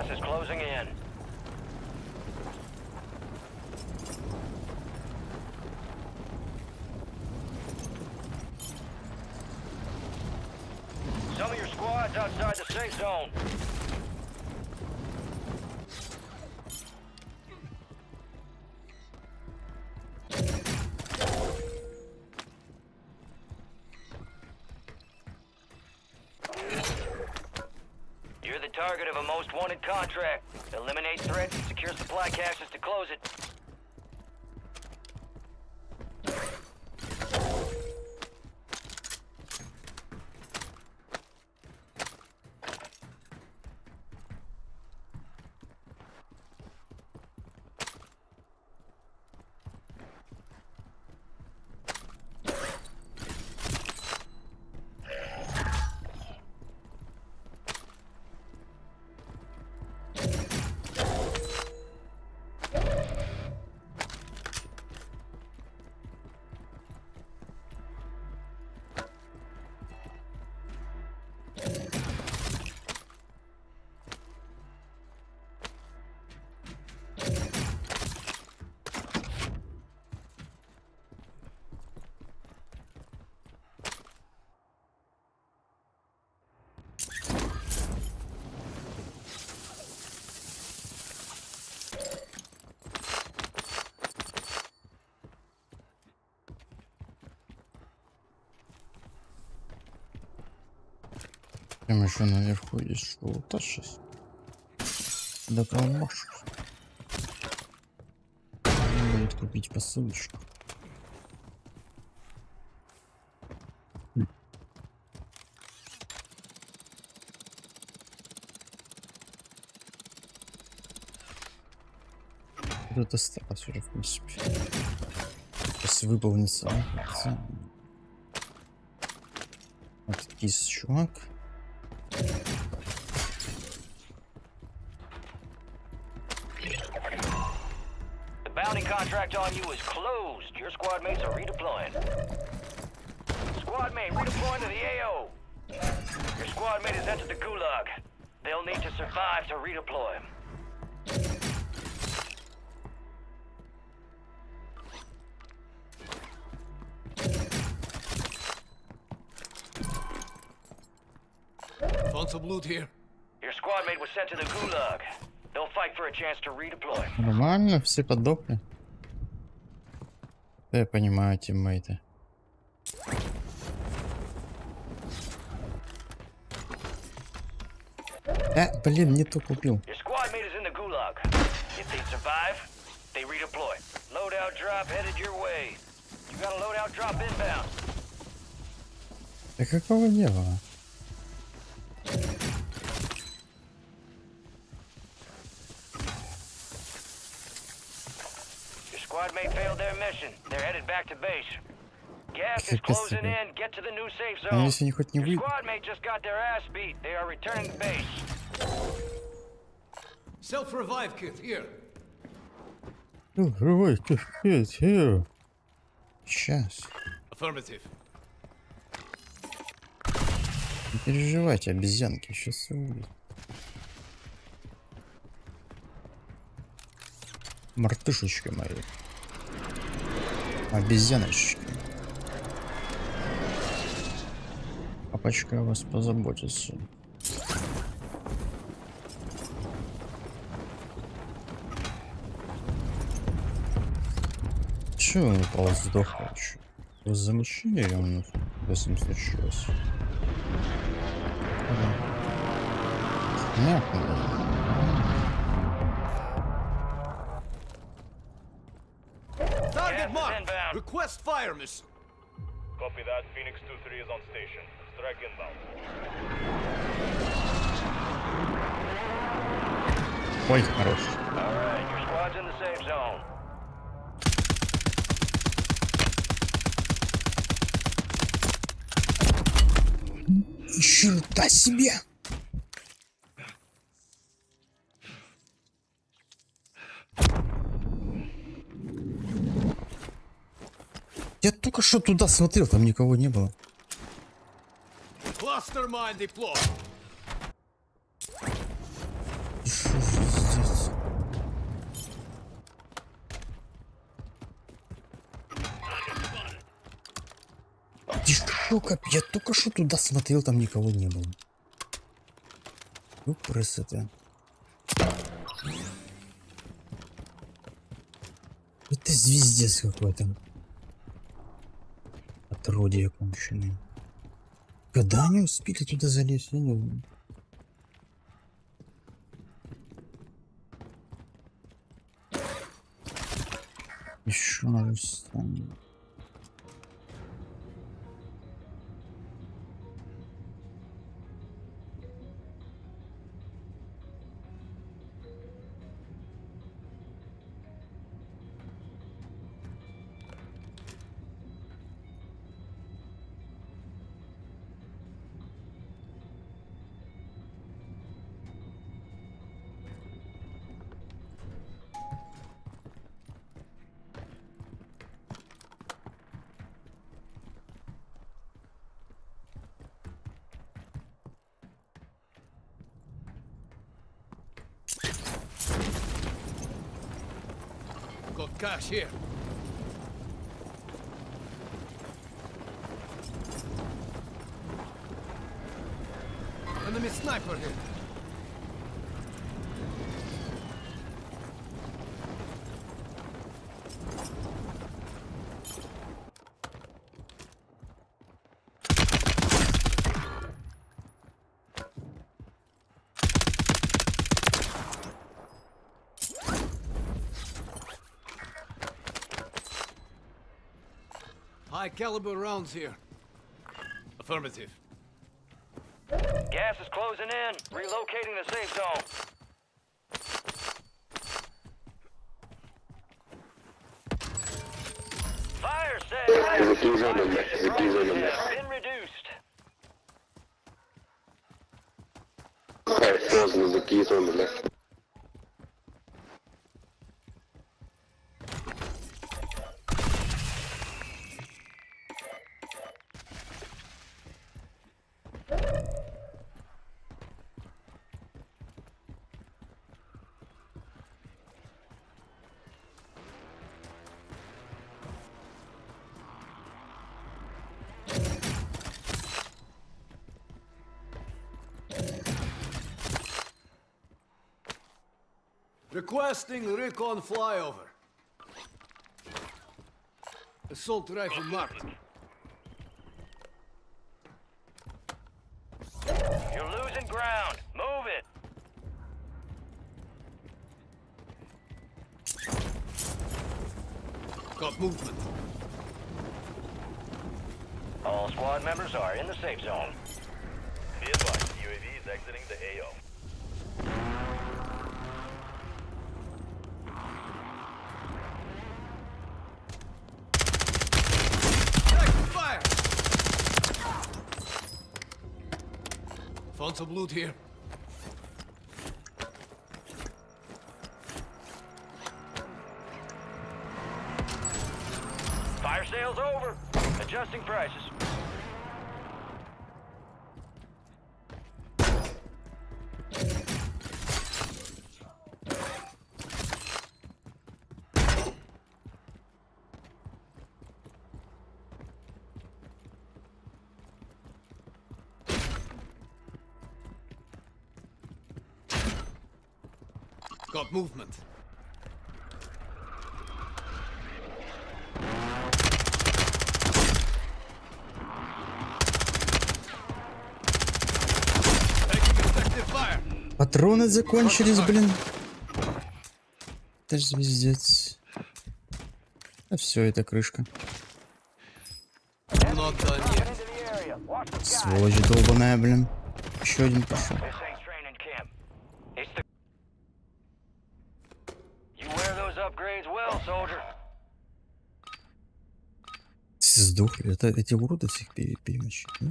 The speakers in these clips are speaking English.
Gas is closing in. Target of a most wanted contract. Eliminate threats and secure supply caches to close it. Там еще наверху есть что-то сейчас. Да промашь. Будет купить посылочку. Это осталось уже, в принципе. Сейчас выполнится. Вот есть чувак. The bounty contract on you is closed. Your squad mates are redeploying. Squad mate redeploying to the AO. Your squad mate has entered the gulag. They'll need to survive to redeploy. Found some loot here. Your squad mate was sent to the gulag. They'll fight for a chance to redeploy. Нормально, все подохли. Да я понимаю, тиммейты. Э, блин, не то купил. Your squad mate Your squad mate failed their mission. They're headed back to base. Gas is closing in. Get to the new safe Ну zone. если они хоть не выйдут. squad mate just got their ass beat. They are returning to base. Self-revive kit, here. Давай, капец, Сейчас. Affirmative. Не переживайте, обезьянки, сейчас все будет. Мартышечки мои. Обезьяночки. Папочка о вас позаботится. Чего он упал сдох вообще? Замучили он с этим случилось? Target is marked. inbound. Request fire mission. Copy that. Phoenix 2-3 is on station. Strike inbound. Ой, хорош. All right, your squad's in the safe zone. Черта себе! Я только что туда смотрел, там никого не было. Кластермайный Что Сука, я только что туда смотрел, там никого не было. Ну, это! Это звездец какой-то. Отродье конченое. Когда они успели туда залезть, я не знаю. Еще раз там. Got cash here. Enemy sniper here. High caliber rounds here. Affirmative. Gas is closing in. Relocating the safe zone. Fire sale. There's a geezer on the left. There's a geezer on the left. Been reduced. Fire frozen. There's a geezer on the left. Requesting recon flyover. Assault rifle marked. You're losing ground. Move it. Got movement. All squad members are in the safe zone. Be advised, UAV is exiting the AO. Found some loot here. Fire sale's over. Adjusting prices. Got movement. Патроны закончились, блин. Это ж звездец. А все, это крышка. Сволочь долбаная, блин. Еще один пошел. двух... Это эти уроды всех перемочить, да?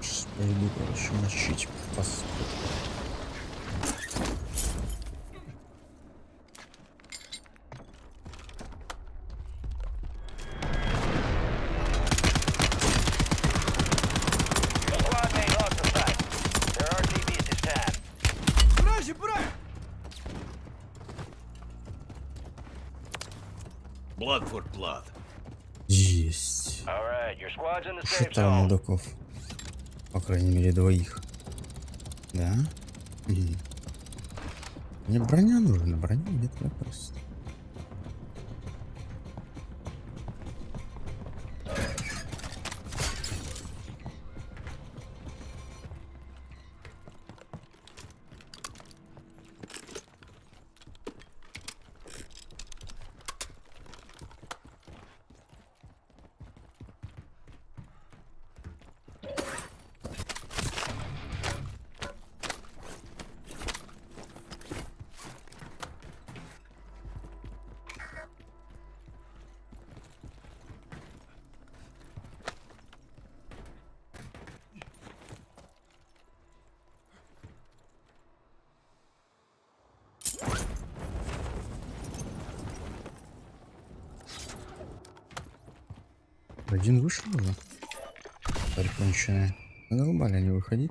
Сейчас пойду, короче, начить. посуду. Считал мудаков. По крайней мере, двоих. Да? Мне броня нужна, броня нет вопросов. Один вышел уже? Приконченный. Надо убали, не выходить.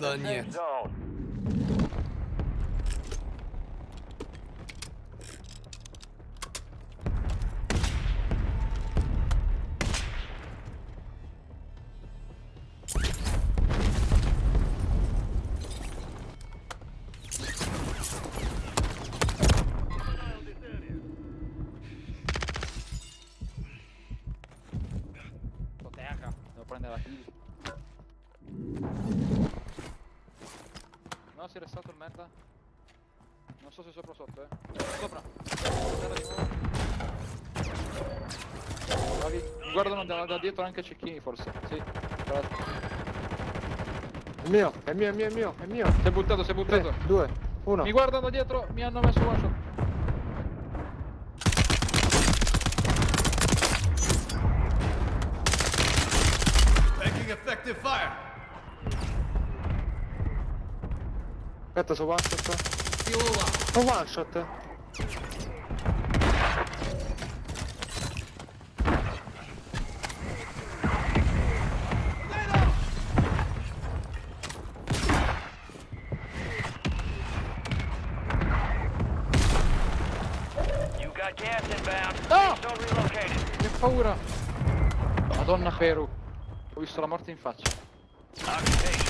да нет. Non so se sopra o sotto, eh. Sopra. Bravi. Guardano da, da dietro anche cecchini forse. Sì. È mio, è mio, è mio, è mio, è mio. Si è buttato, si è 3, buttato. 2, 1. Mi guardano dietro, mi hanno messo one shot. Taking effective fire. Aspetta, sono one shot. Un one shot. Paura! Madonna Peru, ho visto la morte in faccia. Okay.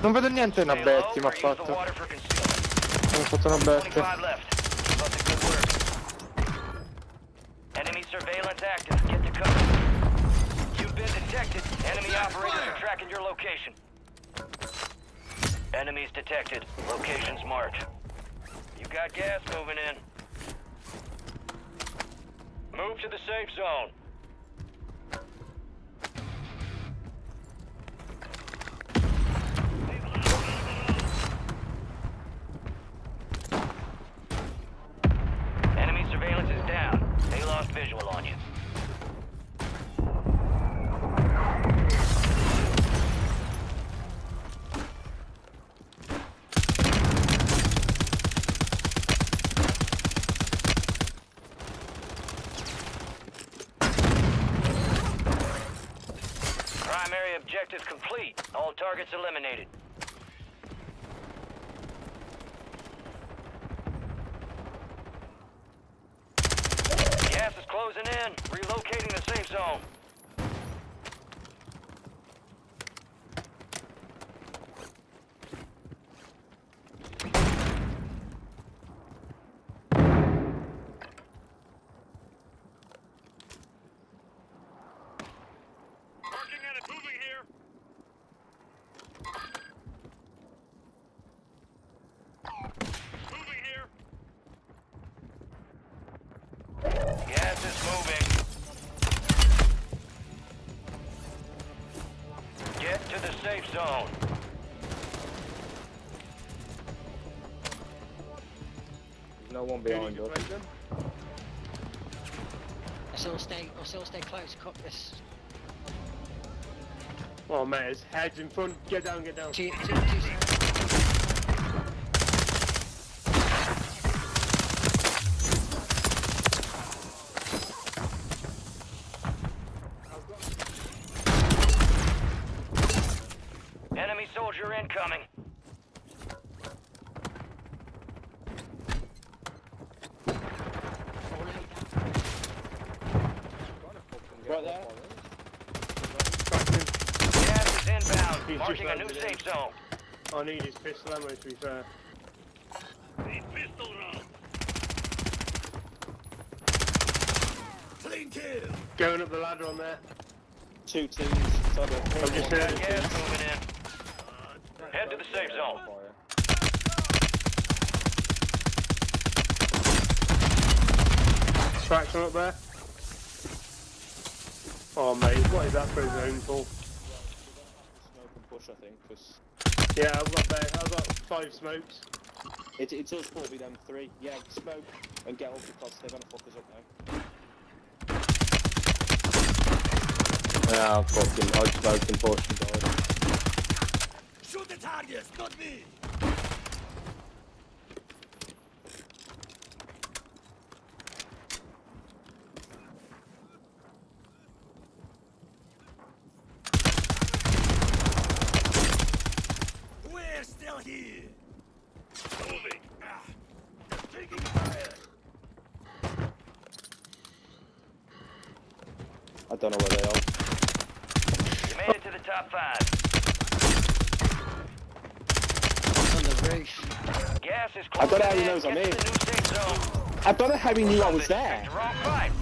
Non vedo niente una Stay low mi ha or use the fatto. water for concealment. Mi ha fatto una Betty. 25 left. Keep up the good work. Enemy surveillance active. Get to cover. You've been detected. Enemy operators are tracking your location. Enemies detected. Locations marked. You got gas moving in. Move to the safe zone. Objective complete. All targets eliminated. Gas is closing in. Relocating the safe zone. One behind us. Let's all stay, let's all stay close. Cut this. Oh mate, it's heads in front. Get down, get down. Two, two, two. Enemy soldier incoming. All laid down. Right there. Gas is inbound. He's Marking a new safe zone. I need his pistol ammo to be fair. Need pistol round. Clean kill. Going up the ladder on there. Two teams. So I've just heard it. Gas moving in. Head to the safe zone. Tracks on up there. Oh mate, what is that for his own for? Smoke push, I think, because Yeah, I've got there. I've got five smokes. it, it does probably them three. Yeah, smoke and get up because they're gonna fuck us up now. Yeah, I'm fucking, I smoked and pushed and died. Shoot the targets, not me. We're still here. Moving. Ah, taking fire. I don't know where they are. You made it to the top five. On the roof. Gas is I closing don't know how he in. knows I'm Get to here. the new. I don't know how he knew I was Picked there. wrong fight.